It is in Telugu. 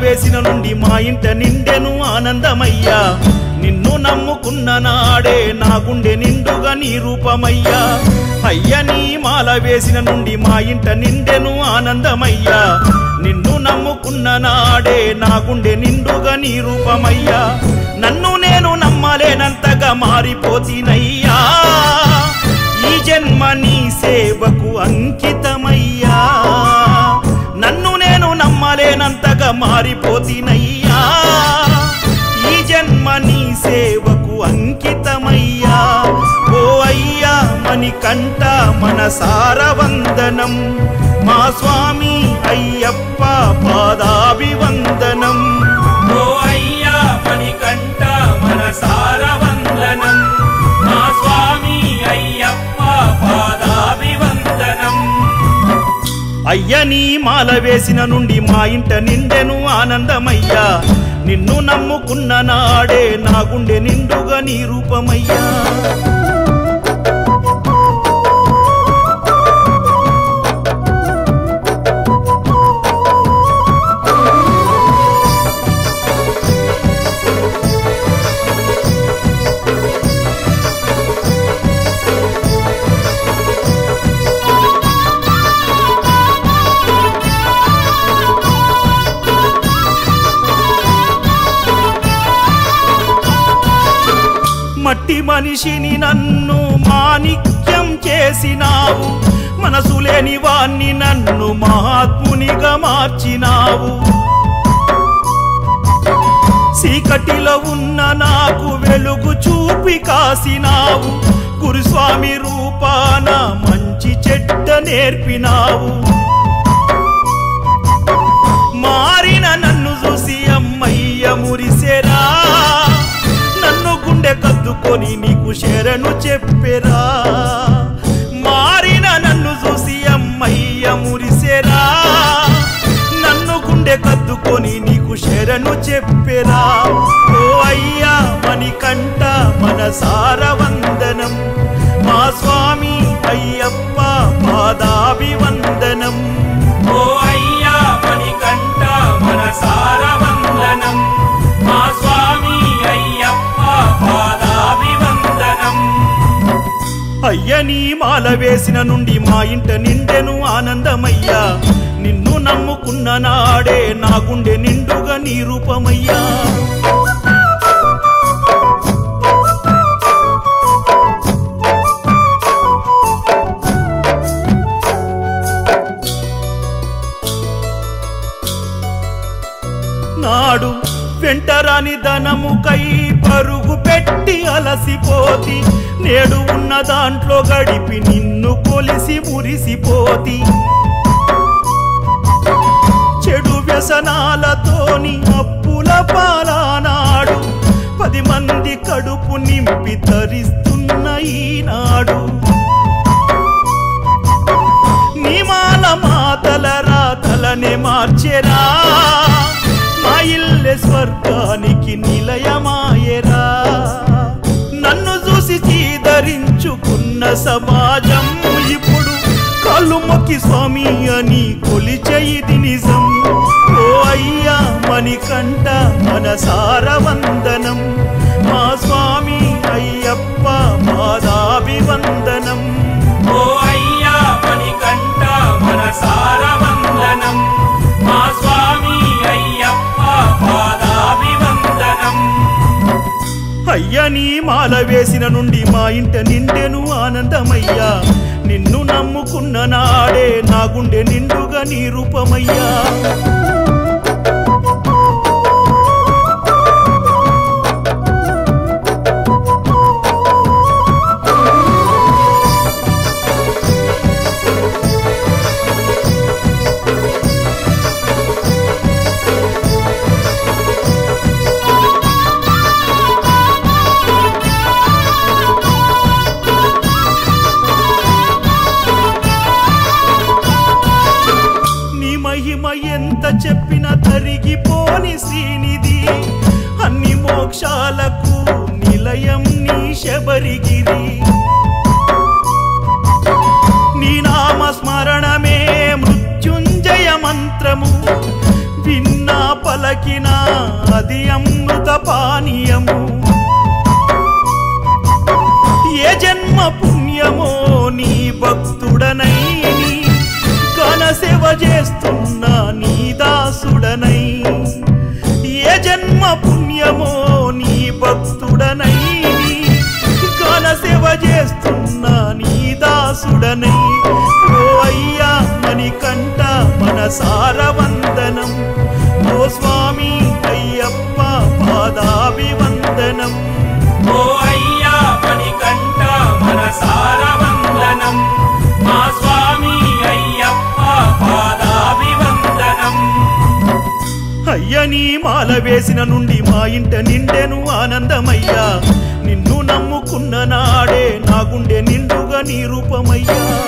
వేసిన నుండి మా ఇంట నిండెను ఆనందమయ్యా. నిన్ను నమ్ముకున్న నాడే నా గుండె నిండుగా నీ రూపమయ్యా. అయ్యని మాల వేసిన నుండి మా ఇంట నిండెను ఆనందమయ్యా. నిన్ను నమ్ముకున్న నాడే నా గుండె నిండుగా నీ రూపమయ్యా. నన్ను నేను నమ్మలేనంతగా మారిపోతినయ్యా. ఈ జన్మ నీ సేవకు అంకిత మారిపోతినయ్యా. ఈ జన్మ నీ సేవకు అంకితమయ్యా. ఓ అయ్యా మణికంఠ మన సారవందనం. మా స్వామి అయ్యప్ప పాదాభివందనం. అయ్య మాల వేసిన నుండి మా ఇంట నిండెను ఆనందమయ్యా. నిన్ను నమ్ముకున్న నాడే నా గుండె నిండుగా నీ రూపమయ్యా. మనిషిని నన్ను మాణిక్యం చేసినావు. మనసు లేని వాణ్ణి నన్ను మహాత్మునిగా మార్చినావు. చీకటిలో ఉన్న నాకు వెలుగు చూపి కాసినావు. గురుస్వామి రూపాన మంచి చెడ్డ నేర్పినావు. మారిన నన్ను చూసి అమ్మయ్య మురి కొని నీకు శరణు చెప్పెరా. మారిన నన్ను చూసి అమ్మయ్య మురిసెరా. నన్ను గుండె కద్దుకొని నీకు శరణు చెప్పెరా. ఓ అయ్యా మణికంఠ మనసార వందనం మా స్వామి అయ్యప్ప పాదాభివందనం ఓ అయ్య నీ మాల వేసిన నుండి మా ఇంట నిండెను ఆనందమయ్యా. నిన్ను నమ్ముకున్న నాడే నా గుండె నిండుగా నీ రూపమయ్యా. నాడు వెంటరాని ధనముకై పరుగు పెట్టి అలసిపోతి. నేడు ఉన్న దాంట్లో గడిపి నిన్ను కొలిసి మురిసిపోతి. చెడు వ్యసనాలతోని అప్పుల పాలనాడు. పది మంది కడుపు నింపి తరిస్తున్న ఈనాడు. నిమాల మాతల రాతలనే మార్చెరా. స్వర్గానికి నిలయమాయరా. నన్ను చూసి చీదరించుకున్న సమాజం ఇప్పుడు కాళ్ళు మొక్కి స్వామి అని కొలిచే నిజం. ఓ అయ్యా మణికంఠ మనసార వందనం. మా స్వామి మాల వేసిన నుండి మా ఇంట నిండెను ఆనందమయ్యా. నిన్ను నమ్ముకున్న నాడే నా గుండె నిండుగా నీ రూపమయ్యా. చెప్పిన తరిగిపోని శ్రీనిధి. అన్ని మోక్షాలకు నిలయం నీ శబరిగిరి. నీ నామ మృత్యుంజయ మంత్రము. విన్నా పలకిన అది అమృత పానీయము. ఏ జన్మ పుణ్యమో నీ భక్తుడనై ఘన సేవ చేస్తున్న భక్తుడనై. ఏ జన్మ పుణ్యమో నీ భక్తుడనై. ఘన సేవ చేస్తున్నా నీ దాసుడనై. ఓ అయ్యా మణికంఠ మనసార వందనం. ఓ స్వామి అయ్యప్ప పాదాభివందనం. ఓ అయ్యా మణికంఠ మనసార వందనం. నీ మాల వేసిన నుండి మా ఇంట నిండెను ఆనందమయ్యా. నిన్ను నమ్ముకున్న నాడే నా గుండె నిండుగా నీ రూపమయ్యా.